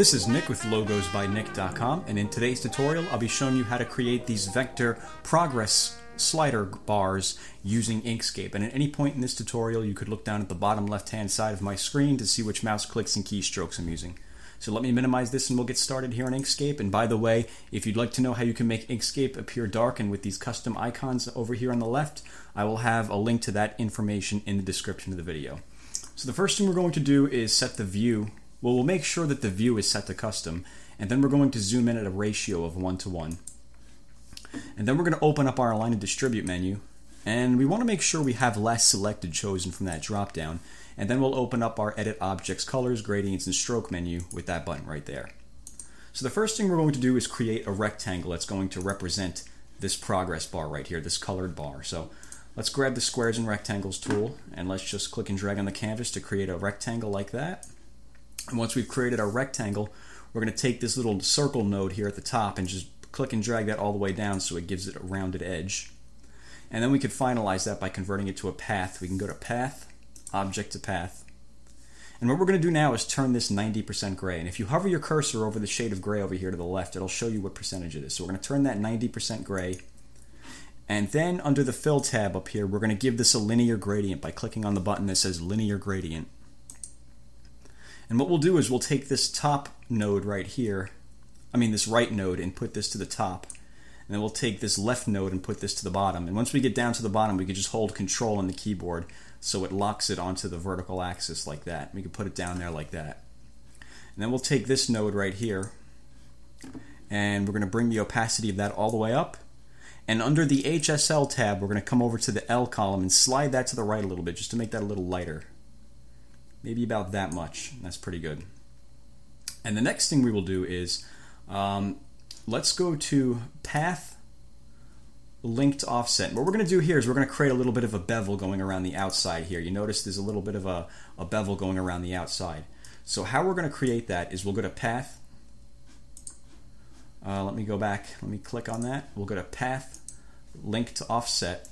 This is Nick with logosbynick.com and in today's tutorial I'll be showing you how to create these vector progress slider bars using Inkscape and at any point in this tutorial you could look down at the bottom left hand side of my screen to see which mouse clicks and keystrokes I'm using. So let me minimize this and we'll get started here on Inkscape and by the way if you'd like to know how you can make Inkscape appear dark and with these custom icons over here on the left I will have a link to that information in the description of the video. So the first thing we're going to do is set the view well, we'll make sure that the view is set to custom, and then we're going to zoom in at a ratio of 1 to 1. And then we're going to open up our Align and Distribute menu, and we want to make sure we have last selected chosen from that drop down, and then we'll open up our Edit Objects, Colors, Gradients, and Stroke menu with that button right there. So the first thing we're going to do is create a rectangle that's going to represent this progress bar right here, this colored bar. So let's grab the Squares and Rectangles tool, and let's just click and drag on the canvas to create a rectangle like that. And once we've created our rectangle, we're going to take this little circle node here at the top and just click and drag that all the way down so it gives it a rounded edge. And then we could finalize that by converting it to a path. We can go to Path, Object to Path. And what we're going to do now is turn this 90% gray. And if you hover your cursor over the shade of gray over here to the left, it'll show you what percentage it is. So we're going to turn that 90% gray. And then under the Fill tab up here, we're going to give this a linear gradient by clicking on the button that says Linear Gradient. And what we'll do is we'll take this top node right here, I mean this right node, and put this to the top. And then we'll take this left node and put this to the bottom. And once we get down to the bottom, we can just hold control on the keyboard so it locks it onto the vertical axis like that. We can put it down there like that. And then we'll take this node right here, and we're going to bring the opacity of that all the way up. And under the HSL tab, we're going to come over to the L column and slide that to the right a little bit just to make that a little lighter maybe about that much. That's pretty good. And the next thing we will do is um, let's go to path linked offset. What we're going to do here is we're going to create a little bit of a bevel going around the outside here. You notice there's a little bit of a, a bevel going around the outside. So how we're going to create that is we'll go to path. Uh, let me go back. Let me click on that. We'll go to path linked offset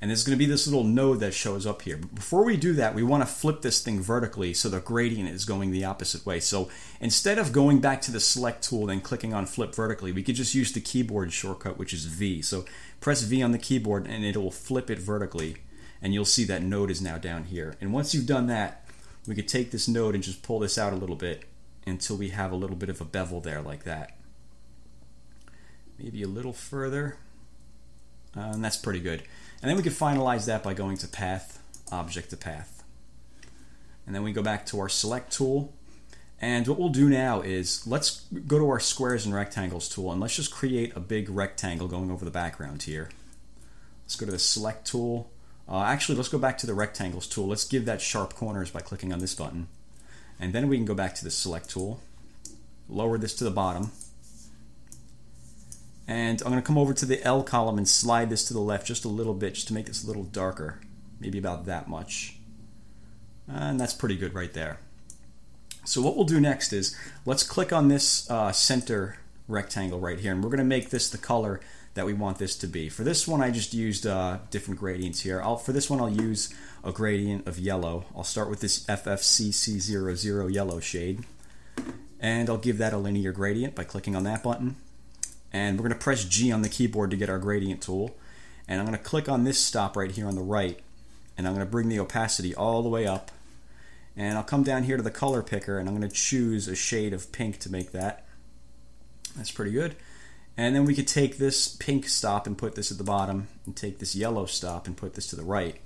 and there's going to be this little node that shows up here. But before we do that, we want to flip this thing vertically so the gradient is going the opposite way. So instead of going back to the select tool and clicking on flip vertically, we could just use the keyboard shortcut, which is V. So press V on the keyboard and it will flip it vertically. And you'll see that node is now down here. And once you've done that, we could take this node and just pull this out a little bit until we have a little bit of a bevel there like that. Maybe a little further. Uh, and that's pretty good. And then we can finalize that by going to Path, Object to Path. And then we go back to our Select tool. And what we'll do now is let's go to our Squares and Rectangles tool and let's just create a big rectangle going over the background here. Let's go to the Select tool. Uh, actually, let's go back to the Rectangles tool. Let's give that sharp corners by clicking on this button. And then we can go back to the Select tool, lower this to the bottom, and I'm going to come over to the L column and slide this to the left just a little bit just to make this a little darker. Maybe about that much. And that's pretty good right there. So what we'll do next is let's click on this uh, center rectangle right here and we're going to make this the color that we want this to be. For this one I just used uh, different gradients here. I'll, for this one I'll use a gradient of yellow. I'll start with this FFCC00 yellow shade and I'll give that a linear gradient by clicking on that button and we're going to press G on the keyboard to get our gradient tool. And I'm going to click on this stop right here on the right. And I'm going to bring the opacity all the way up. And I'll come down here to the color picker and I'm going to choose a shade of pink to make that. That's pretty good. And then we could take this pink stop and put this at the bottom and take this yellow stop and put this to the right.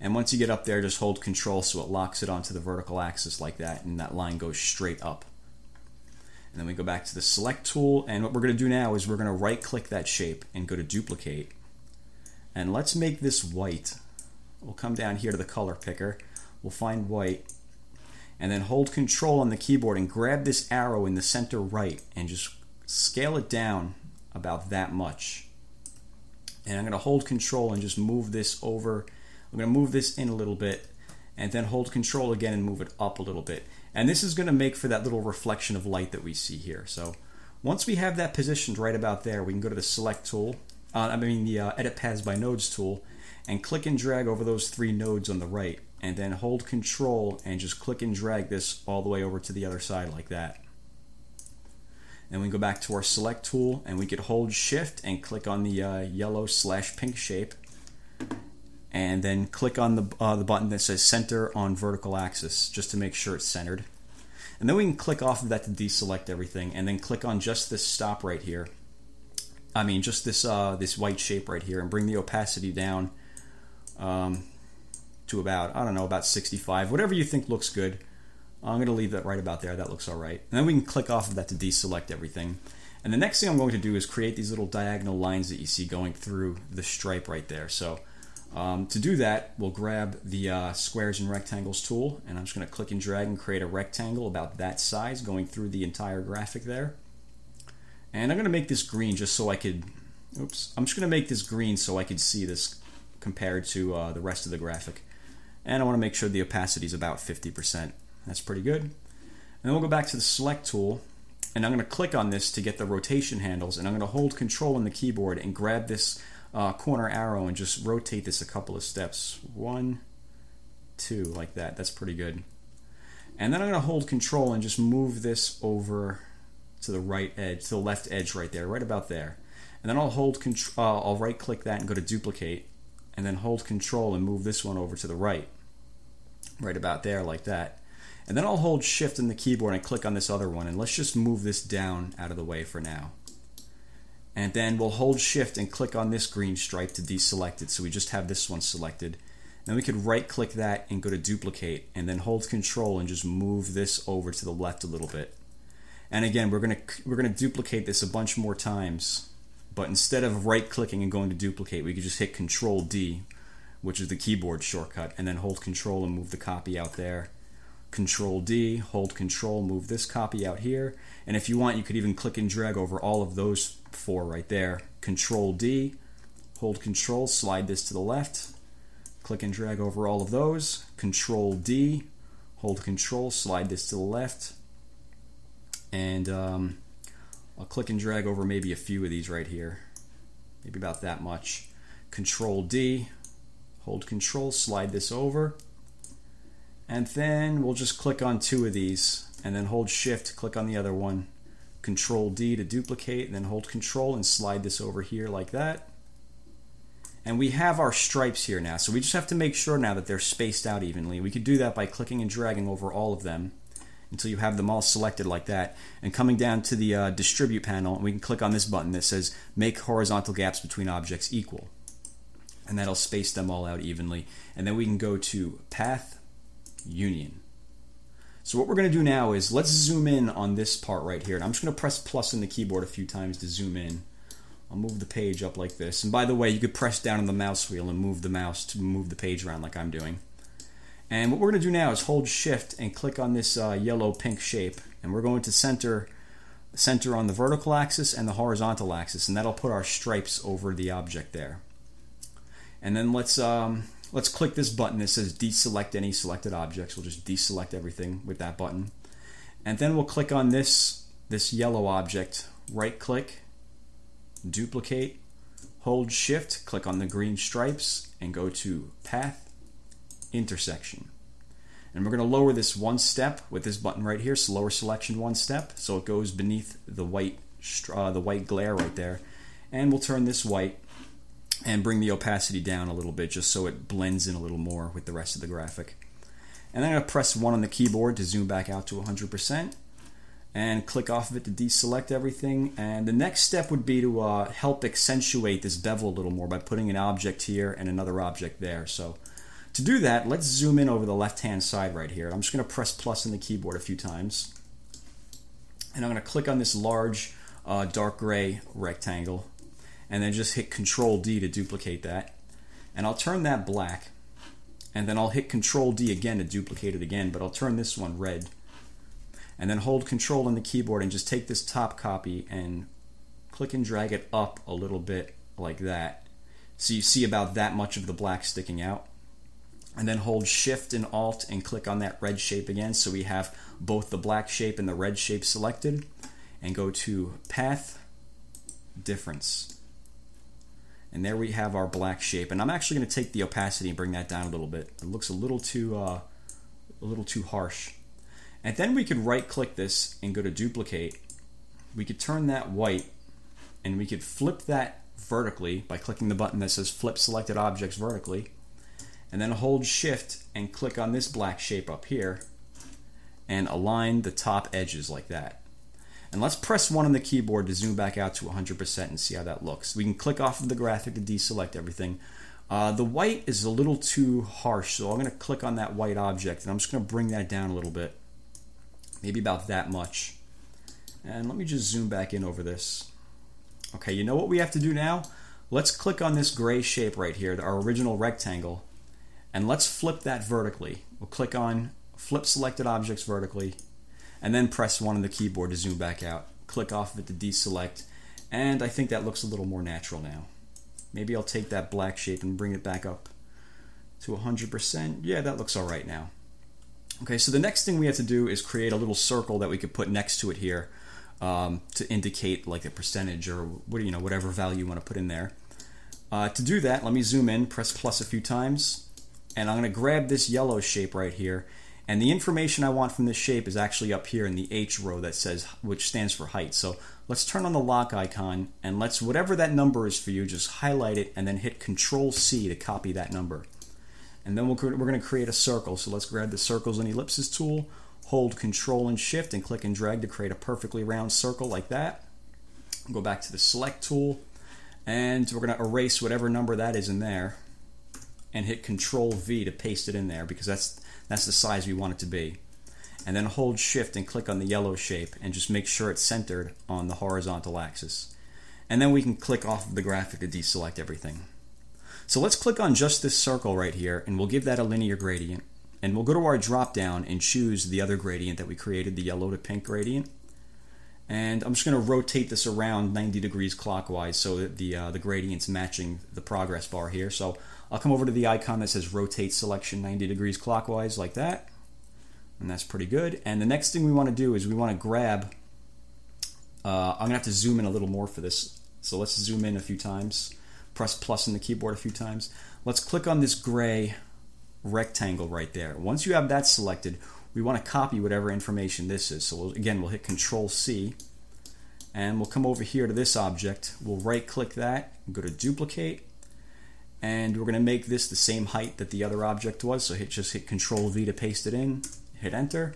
And once you get up there just hold control so it locks it onto the vertical axis like that and that line goes straight up and then we go back to the select tool. And what we're going to do now is we're going to right click that shape and go to duplicate. And let's make this white. We'll come down here to the color picker. We'll find white. And then hold control on the keyboard and grab this arrow in the center right and just scale it down about that much. And I'm going to hold control and just move this over. I'm going to move this in a little bit and then hold control again and move it up a little bit. And this is going to make for that little reflection of light that we see here. So once we have that positioned right about there, we can go to the select tool, uh, I mean the uh, edit paths by nodes tool, and click and drag over those three nodes on the right and then hold control and just click and drag this all the way over to the other side like that. Then we go back to our select tool and we could hold shift and click on the uh, yellow slash pink shape and then click on the, uh, the button that says center on vertical axis just to make sure it's centered. And then we can click off of that to deselect everything and then click on just this stop right here. I mean just this uh, this white shape right here and bring the opacity down um, to about, I don't know, about 65, whatever you think looks good. I'm going to leave that right about there. That looks all right. And then we can click off of that to deselect everything. And the next thing I'm going to do is create these little diagonal lines that you see going through the stripe right there. So um, to do that, we'll grab the uh, squares and rectangles tool, and I'm just going to click and drag and create a rectangle about that size going through the entire graphic there. And I'm going to make this green just so I could, oops, I'm just going to make this green so I could see this compared to uh, the rest of the graphic. And I want to make sure the opacity is about 50%. That's pretty good. And then we'll go back to the select tool and I'm going to click on this to get the rotation handles and I'm going to hold control on the keyboard and grab this uh, corner arrow and just rotate this a couple of steps. One, two, like that. That's pretty good. And then I'm going to hold control and just move this over to the right edge, to the left edge right there, right about there. And then I'll hold control, uh, I'll right click that and go to duplicate and then hold control and move this one over to the right. Right about there like that. And then I'll hold shift in the keyboard and click on this other one and let's just move this down out of the way for now. And then we'll hold shift and click on this green stripe to deselect it so we just have this one selected. Then we could right click that and go to duplicate and then hold control and just move this over to the left a little bit. And again, we're going to we're to duplicate this a bunch more times. But instead of right clicking and going to duplicate, we could just hit control D, which is the keyboard shortcut, and then hold control and move the copy out there Control D, hold Control, move this copy out here. And if you want, you could even click and drag over all of those four right there. Control D, hold Control, slide this to the left. Click and drag over all of those. Control D, hold Control, slide this to the left. And um, I'll click and drag over maybe a few of these right here. Maybe about that much. Control D, hold Control, slide this over and then we'll just click on two of these and then hold shift, click on the other one, control D to duplicate, and then hold control and slide this over here like that. And we have our stripes here now, so we just have to make sure now that they're spaced out evenly. We could do that by clicking and dragging over all of them until you have them all selected like that. And coming down to the uh, distribute panel, we can click on this button that says make horizontal gaps between objects equal. And that'll space them all out evenly. And then we can go to path, union. So what we're going to do now is let's zoom in on this part right here. And I'm just going to press plus in the keyboard a few times to zoom in. I'll move the page up like this. And by the way, you could press down on the mouse wheel and move the mouse to move the page around like I'm doing. And what we're going to do now is hold shift and click on this uh, yellow pink shape. And we're going to center center on the vertical axis and the horizontal axis. And that'll put our stripes over the object there. And then let's um, Let's click this button that says deselect any selected objects. We'll just deselect everything with that button. And then we'll click on this, this yellow object, right click, duplicate, hold shift, click on the green stripes, and go to path, intersection. And we're going to lower this one step with this button right here, so lower selection one step, so it goes beneath the white, uh, the white glare right there. And we'll turn this white and bring the opacity down a little bit just so it blends in a little more with the rest of the graphic. And then I'm going to press 1 on the keyboard to zoom back out to 100% and click off of it to deselect everything. And the next step would be to uh, help accentuate this bevel a little more by putting an object here and another object there. So to do that, let's zoom in over the left-hand side right here. I'm just going to press plus on the keyboard a few times. And I'm going to click on this large uh, dark gray rectangle and then just hit Control D to duplicate that. And I'll turn that black, and then I'll hit Control D again to duplicate it again, but I'll turn this one red. And then hold Control on the keyboard and just take this top copy and click and drag it up a little bit like that. So you see about that much of the black sticking out. And then hold Shift and Alt and click on that red shape again so we have both the black shape and the red shape selected. And go to Path, Difference And there we have our black shape. And I'm actually going to take the opacity and bring that down a little bit. It looks a little too, uh, a little too harsh. And then we could right click this and go to duplicate. We could turn that white and we could flip that vertically by clicking the button that says flip selected objects vertically and then hold shift and click on this black shape up here and align the top edges like that. And let's press 1 on the keyboard to zoom back out to 100% and see how that looks. We can click off of the graphic to deselect everything. Uh, the white is a little too harsh, so I'm going to click on that white object and I'm just going to bring that down a little bit. Maybe about that much. And let me just zoom back in over this. Okay, you know what we have to do now? Let's click on this gray shape right here, our original rectangle, and let's flip that vertically. We'll click on flip selected objects vertically, and then press 1 on the keyboard to zoom back out. Click off of it to deselect, and I think that looks a little more natural now. Maybe I'll take that black shape and bring it back up to 100%. Yeah, that looks all right now. Okay, so the next thing we have to do is create a little circle that we could put next to it here um, to indicate like a percentage or what you know whatever value you want to put in there. Uh, to do that, let me zoom in, press plus a few times, and I'm going to grab this yellow shape right here. And the information I want from this shape is actually up here in the H row that says, which stands for height. So let's turn on the lock icon and let's, whatever that number is for you, just highlight it and then hit Control C to copy that number. And then we we are going to create a circle. So let's grab the circles and ellipses tool, hold Control and Shift and click and drag to create a perfectly round circle like that. Go back to the Select tool and we're going to erase whatever number that is in there and hit Control V to paste it in there because that's that's the size we want it to be. And then hold Shift and click on the yellow shape and just make sure it's centered on the horizontal axis. And then we can click off of the graphic to deselect everything. So let's click on just this circle right here and we'll give that a linear gradient and we'll go to our drop down and choose the other gradient that we created, the yellow to pink gradient. And I'm just going to rotate this around 90 degrees clockwise so that the, uh, the gradient's matching the progress bar here. So I'll come over to the icon that says rotate selection 90 degrees clockwise like that. And that's pretty good. And the next thing we want to do is we want to grab, uh, I'm going to have to zoom in a little more for this. So let's zoom in a few times. Press plus on the keyboard a few times. Let's click on this gray rectangle right there. Once you have that selected, we want to copy whatever information this is. So we'll, again, we'll hit Control C, and we'll come over here to this object. We'll right click that, go to duplicate, and we're going to make this the same height that the other object was. So hit just hit Control V to paste it in, hit enter.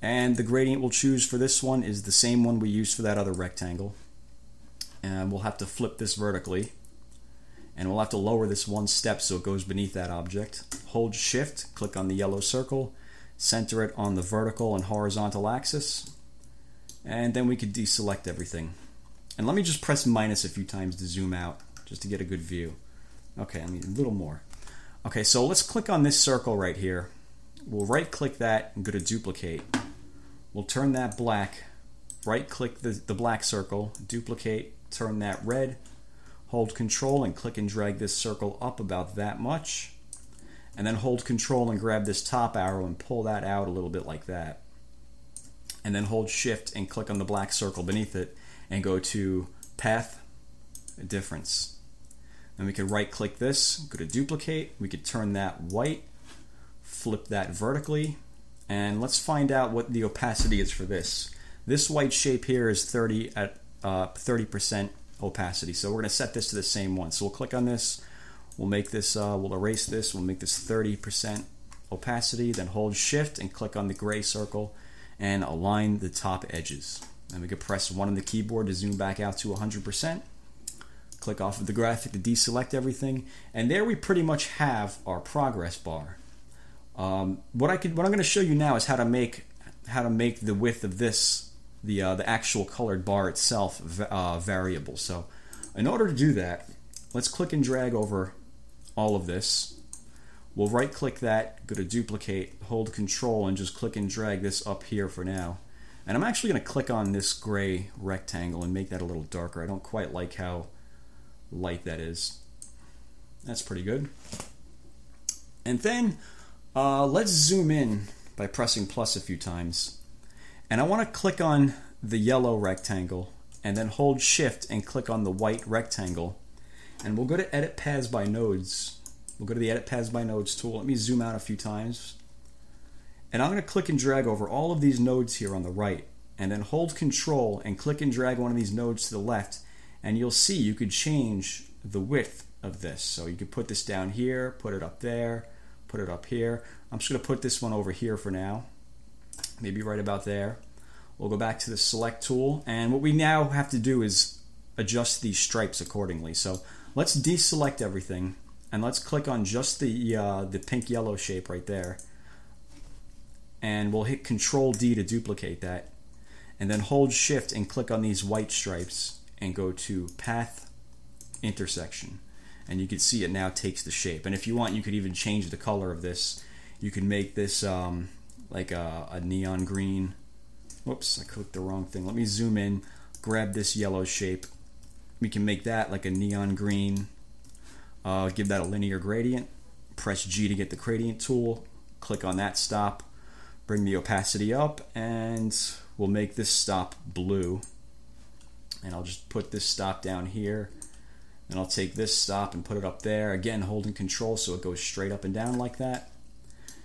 And the gradient we'll choose for this one is the same one we used for that other rectangle. And we'll have to flip this vertically and we'll have to lower this one step so it goes beneath that object. Hold shift, click on the yellow circle, center it on the vertical and horizontal axis, and then we could deselect everything. And let me just press minus a few times to zoom out, just to get a good view. Okay, I mean a little more. Okay, so let's click on this circle right here. We'll right click that and go to duplicate. We'll turn that black, right click the, the black circle, duplicate, turn that red, Hold control and click and drag this circle up about that much. And then hold control and grab this top arrow and pull that out a little bit like that. And then hold shift and click on the black circle beneath it and go to path difference. Then we could right click this, go to duplicate. We could turn that white, flip that vertically, and let's find out what the opacity is for this. This white shape here is 30 at uh, 30% opacity. So we're going to set this to the same one. So we'll click on this. We'll make this, uh, we'll erase this. We'll make this 30% opacity. Then hold shift and click on the gray circle and align the top edges. And we can press one on the keyboard to zoom back out to 100%. Click off of the graphic to deselect everything. And there we pretty much have our progress bar. Um, what I could, what I'm going to show you now is how to make how to make the width of this the uh, the actual colored bar itself uh, variable. So in order to do that, let's click and drag over all of this. We'll right click that, go to duplicate, hold control and just click and drag this up here for now. And I'm actually going to click on this gray rectangle and make that a little darker. I don't quite like how light that is. That's pretty good. And then uh, let's zoom in by pressing plus a few times. And I want to click on the yellow rectangle and then hold shift and click on the white rectangle. And we'll go to Edit Paths by Nodes. We'll go to the Edit Paths by Nodes tool. Let me zoom out a few times. And I'm going to click and drag over all of these nodes here on the right. And then hold Control and click and drag one of these nodes to the left. And you'll see you could change the width of this. So you could put this down here, put it up there, put it up here. I'm just going to put this one over here for now. Maybe right about there. We'll go back to the select tool. And what we now have to do is adjust these stripes accordingly. So let's deselect everything and let's click on just the, uh, the pink yellow shape right there. And we'll hit Control D to duplicate that. And then hold Shift and click on these white stripes and go to Path Intersection. And you can see it now takes the shape. And if you want, you could even change the color of this. You can make this um, like a, a neon green. Whoops, I clicked the wrong thing. Let me zoom in, grab this yellow shape. We can make that like a neon green. Uh, give that a linear gradient. Press G to get the gradient tool. Click on that stop. Bring the opacity up, and we'll make this stop blue. And I'll just put this stop down here. And I'll take this stop and put it up there. Again, holding control so it goes straight up and down like that.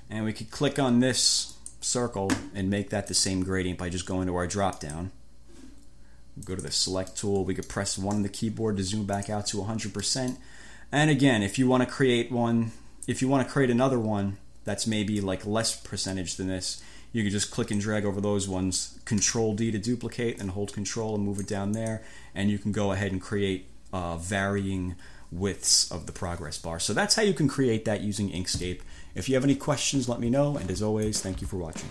And we could click on this circle and make that the same gradient by just going to our drop down. Go to the select tool. We could press one on the keyboard to zoom back out to 100%. And again, if you want to create one, if you want to create another one that's maybe like less percentage than this, you can just click and drag over those ones. Control D to duplicate, and hold Control and move it down there. And you can go ahead and create uh, varying widths of the progress bar. So that's how you can create that using Inkscape. If you have any questions, let me know. And as always, thank you for watching.